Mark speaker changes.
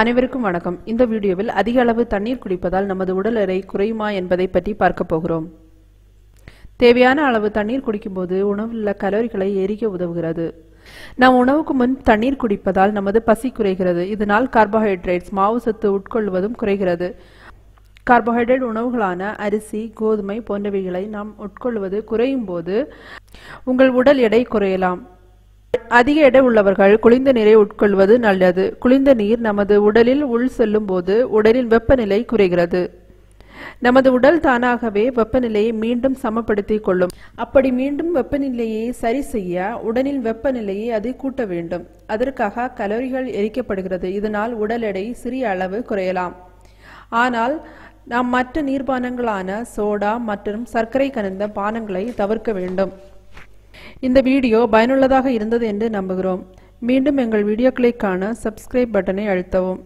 Speaker 1: அனைவருக்கும் வணக்கம். இந்த வீடியோவில் அதிக அளவு தண்ணீர் குடிப்பதால் நமது உடல் எடை குறையுமா என்பதை பற்றி பார்க்க போகிறோம். தேவையான அளவு தண்ணீர் குடிக்கும்போது உணவில் உள்ள கலோரிகளை எரிக்க உதவுகிறது. நாம் உணவுக்கு முன் தண்ணீர் குடிப்பதால் நமது பசி குறைகிறது. இதனால் கார்போஹைட்ரேட்ஸ் மாவு சத்து உட்கொள்வதும் குறைகிறது. கார்போஹைட்ரேட் உணவுகளான அரிசி கோதுமை போன்றவைகளை நாம் உட்கொள்வது குறையும் போது உங்கள் உடல் எடை குறையலாம். அதிக எடை உள்ளவர்கள் குளிர்ந்த நீரை உட்கொள்வது நல்லது. குளிர்ந்த நீர் நமது உடலில் உள் செல்லும் போது உடலின் வெப்பநிலை குறைகிறது. நமது உடல் தானாகவே வெப்பநிலையை மீண்டும் சமப்படுத்திக் கொள்ளும். அப்படி மீண்டும் வெப்பநிலையை சரி செய்ய உடலின் வெப்பநிலையை அதை கூட்ட வேண்டும். அதற்காக கலோரிகள் எரிக்கப்படுகிறது. இதனால் உடல் எடை சிறிய அளவு குறையலாம். ஆனால் நாம் மற்ற நீர்பானங்களான சோடா மற்றும் சர்க்கரை கலந்த பானங்களை தவிர்க்க வேண்டும். இந்த வீடியோ பயனுள்ளதாக இருந்தது என்று நம்புகிறோம். மீண்டும் எங்கள் வீடியோக்களை காண சப்ஸ்கிரைப் பட்டனை அழுத்தவும்.